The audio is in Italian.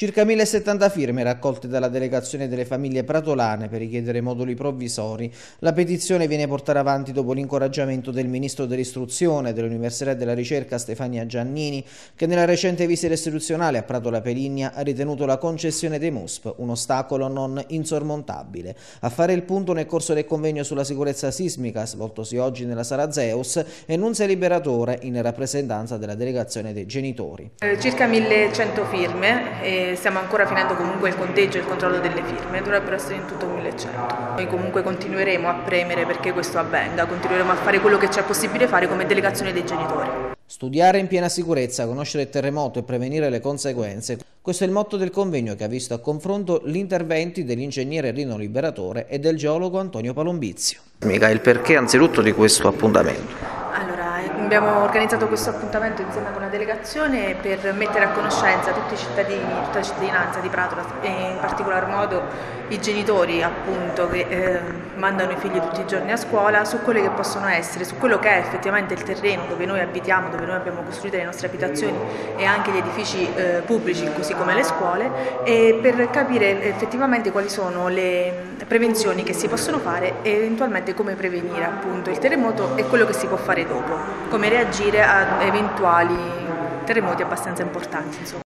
Circa 1070 firme raccolte dalla delegazione delle famiglie pratolane per richiedere moduli provvisori. La petizione viene portata avanti dopo l'incoraggiamento del Ministro dell'Istruzione, dell'Università e della Ricerca Stefania Giannini, che nella recente visita istituzionale a Pratola Peligna ha ritenuto la concessione dei MUSP un ostacolo non insormontabile. A fare il punto nel corso del convegno sulla sicurezza sismica, svoltosi oggi nella Sala Zeus, è Nunzia Liberatore in rappresentanza della delegazione dei genitori. Eh, circa 1100 firme. E stiamo ancora finendo comunque il conteggio e il controllo delle firme, dovrebbero essere in tutto 1100. Noi comunque continueremo a premere perché questo avvenga, continueremo a fare quello che c'è possibile fare come delegazione dei genitori. Studiare in piena sicurezza, conoscere il terremoto e prevenire le conseguenze. Questo è il motto del convegno che ha visto a confronto gli interventi dell'ingegnere Rino Liberatore e del geologo Antonio Palombizio. Mica il perché anzitutto di questo appuntamento? Abbiamo organizzato questo appuntamento insieme con la delegazione per mettere a conoscenza tutti i cittadini, tutta la cittadinanza di Pratola e in particolar modo i genitori appunto che eh, mandano i figli tutti i giorni a scuola su quelle che possono essere, su quello che è effettivamente il terreno dove noi abitiamo, dove noi abbiamo costruito le nostre abitazioni e anche gli edifici eh, pubblici così come le scuole e per capire effettivamente quali sono le prevenzioni che si possono fare e eventualmente come prevenire appunto il terremoto e quello che si può fare dopo come reagire a eventuali terremoti abbastanza importanti. Insomma.